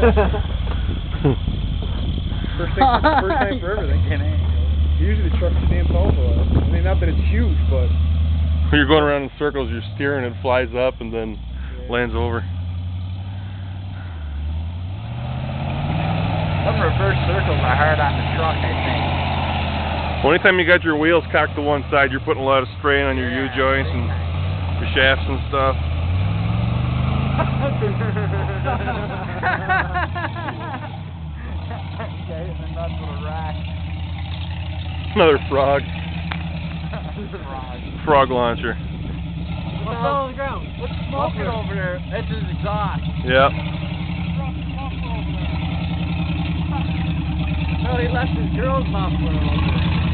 first, thing, first time for everything. Usually the truck stands over us. I mean, not that it's huge, but... You're going around in circles, you're steering, it flies up and then yeah. lands over. Some reverse circles are hard on the truck, I think. Well, anytime you got your wheels cocked to one side, you're putting a lot of strain on your yeah, U-joints and your shafts and stuff. okay, and that's what a rack. Another frog. Frog. Frog launcher. What's on the ground? What's smoking over there? That's his exhaust. Yep. No, he left his girl's muffler over there.